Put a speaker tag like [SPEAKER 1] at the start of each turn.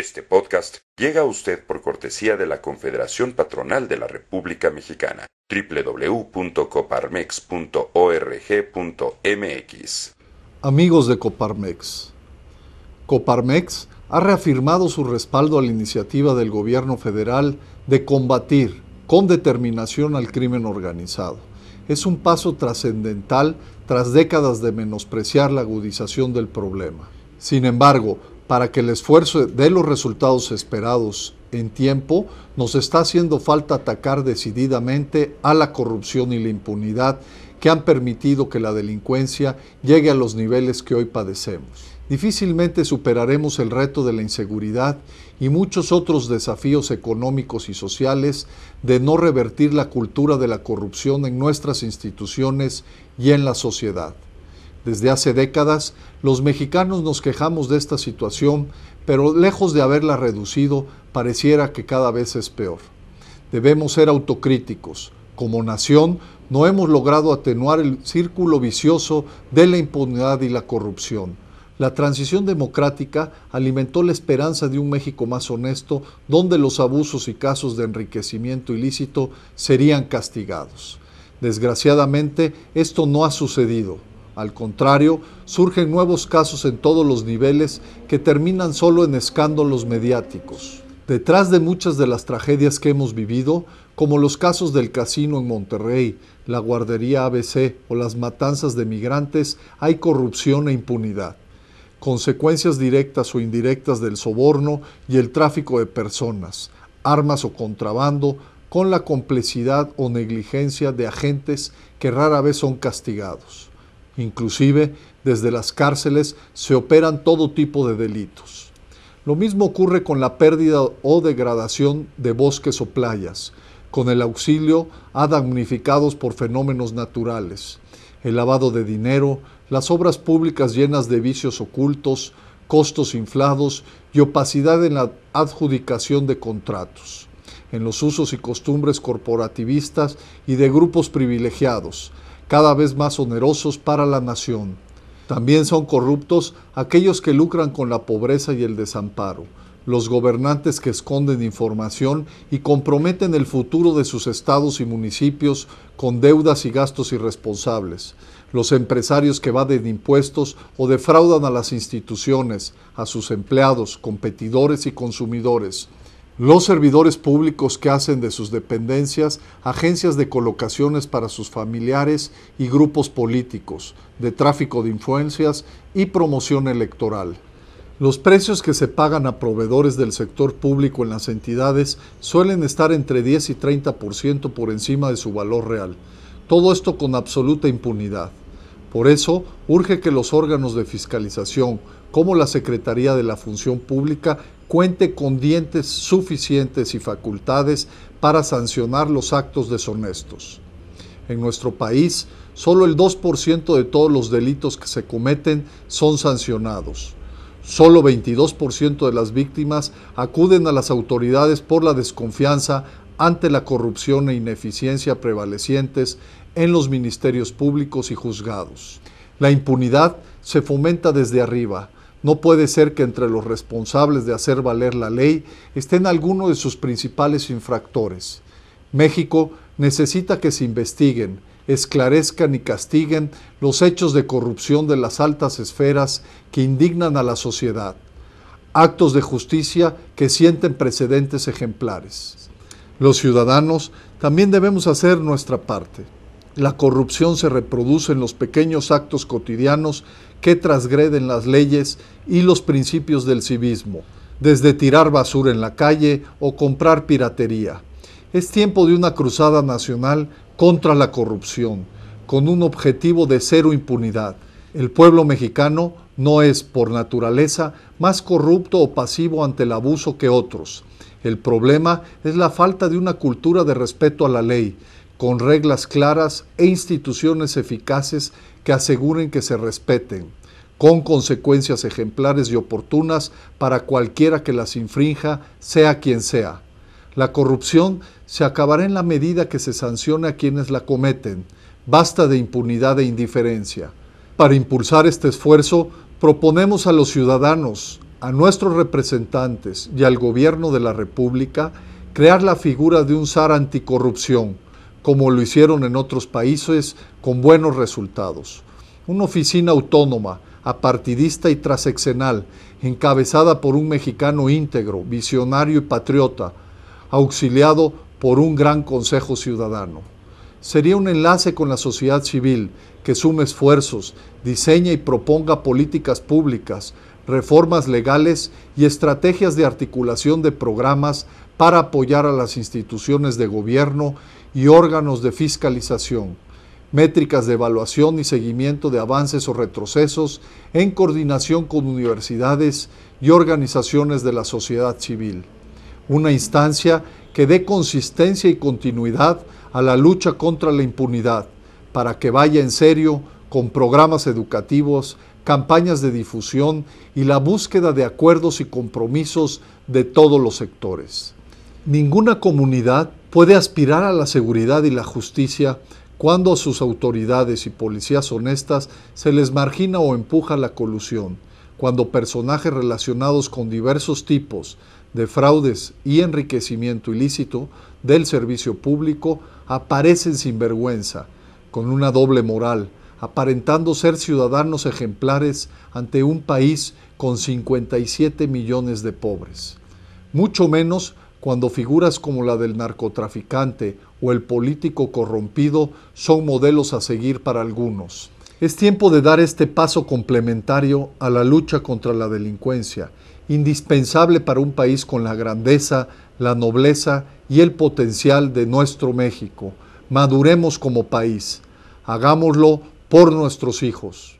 [SPEAKER 1] Este podcast llega a usted por cortesía de la Confederación Patronal de la República Mexicana, www.coparmex.org.mx.
[SPEAKER 2] Amigos de Coparmex, Coparmex ha reafirmado su respaldo a la iniciativa del gobierno federal de combatir con determinación al crimen organizado. Es un paso trascendental tras décadas de menospreciar la agudización del problema. Sin embargo, para que el esfuerzo dé los resultados esperados en tiempo, nos está haciendo falta atacar decididamente a la corrupción y la impunidad que han permitido que la delincuencia llegue a los niveles que hoy padecemos. Difícilmente superaremos el reto de la inseguridad y muchos otros desafíos económicos y sociales de no revertir la cultura de la corrupción en nuestras instituciones y en la sociedad. Desde hace décadas, los mexicanos nos quejamos de esta situación, pero lejos de haberla reducido, pareciera que cada vez es peor. Debemos ser autocríticos. Como nación, no hemos logrado atenuar el círculo vicioso de la impunidad y la corrupción. La transición democrática alimentó la esperanza de un México más honesto, donde los abusos y casos de enriquecimiento ilícito serían castigados. Desgraciadamente, esto no ha sucedido. Al contrario, surgen nuevos casos en todos los niveles que terminan solo en escándalos mediáticos. Detrás de muchas de las tragedias que hemos vivido, como los casos del casino en Monterrey, la guardería ABC o las matanzas de migrantes, hay corrupción e impunidad, consecuencias directas o indirectas del soborno y el tráfico de personas, armas o contrabando, con la complicidad o negligencia de agentes que rara vez son castigados. Inclusive, desde las cárceles se operan todo tipo de delitos. Lo mismo ocurre con la pérdida o degradación de bosques o playas, con el auxilio a damnificados por fenómenos naturales, el lavado de dinero, las obras públicas llenas de vicios ocultos, costos inflados y opacidad en la adjudicación de contratos, en los usos y costumbres corporativistas y de grupos privilegiados, cada vez más onerosos para la nación. También son corruptos aquellos que lucran con la pobreza y el desamparo, los gobernantes que esconden información y comprometen el futuro de sus estados y municipios con deudas y gastos irresponsables, los empresarios que evaden impuestos o defraudan a las instituciones, a sus empleados, competidores y consumidores, los servidores públicos que hacen de sus dependencias agencias de colocaciones para sus familiares y grupos políticos, de tráfico de influencias y promoción electoral. Los precios que se pagan a proveedores del sector público en las entidades suelen estar entre 10 y 30% por encima de su valor real. Todo esto con absoluta impunidad. Por eso, urge que los órganos de fiscalización, como la Secretaría de la Función Pública, cuente con dientes suficientes y facultades para sancionar los actos deshonestos. En nuestro país, solo el 2% de todos los delitos que se cometen son sancionados. Solo 22% de las víctimas acuden a las autoridades por la desconfianza ante la corrupción e ineficiencia prevalecientes en los ministerios públicos y juzgados. La impunidad se fomenta desde arriba, no puede ser que entre los responsables de hacer valer la ley estén algunos de sus principales infractores. México necesita que se investiguen, esclarezcan y castiguen los hechos de corrupción de las altas esferas que indignan a la sociedad, actos de justicia que sienten precedentes ejemplares. Los ciudadanos también debemos hacer nuestra parte. La corrupción se reproduce en los pequeños actos cotidianos que transgreden las leyes y los principios del civismo, desde tirar basura en la calle o comprar piratería. Es tiempo de una cruzada nacional contra la corrupción, con un objetivo de cero impunidad. El pueblo mexicano no es, por naturaleza, más corrupto o pasivo ante el abuso que otros. El problema es la falta de una cultura de respeto a la ley, con reglas claras e instituciones eficaces que aseguren que se respeten, con consecuencias ejemplares y oportunas para cualquiera que las infrinja, sea quien sea. La corrupción se acabará en la medida que se sancione a quienes la cometen. Basta de impunidad e indiferencia. Para impulsar este esfuerzo, proponemos a los ciudadanos, a nuestros representantes y al gobierno de la República crear la figura de un zar anticorrupción, como lo hicieron en otros países con buenos resultados. Una oficina autónoma, apartidista y transeccional, encabezada por un mexicano íntegro, visionario y patriota, auxiliado por un gran consejo ciudadano. Sería un enlace con la sociedad civil que sume esfuerzos, diseña y proponga políticas públicas, reformas legales y estrategias de articulación de programas para apoyar a las instituciones de gobierno y órganos de fiscalización, métricas de evaluación y seguimiento de avances o retrocesos en coordinación con universidades y organizaciones de la sociedad civil. Una instancia que dé consistencia y continuidad a la lucha contra la impunidad, para que vaya en serio con programas educativos, campañas de difusión y la búsqueda de acuerdos y compromisos de todos los sectores. Ninguna comunidad puede aspirar a la seguridad y la justicia cuando a sus autoridades y policías honestas se les margina o empuja la colusión, cuando personajes relacionados con diversos tipos de fraudes y enriquecimiento ilícito del servicio público aparecen sin vergüenza, con una doble moral, aparentando ser ciudadanos ejemplares ante un país con 57 millones de pobres. Mucho menos cuando figuras como la del narcotraficante o el político corrompido son modelos a seguir para algunos. Es tiempo de dar este paso complementario a la lucha contra la delincuencia, indispensable para un país con la grandeza, la nobleza y el potencial de nuestro México. Maduremos como país. Hagámoslo por nuestros hijos.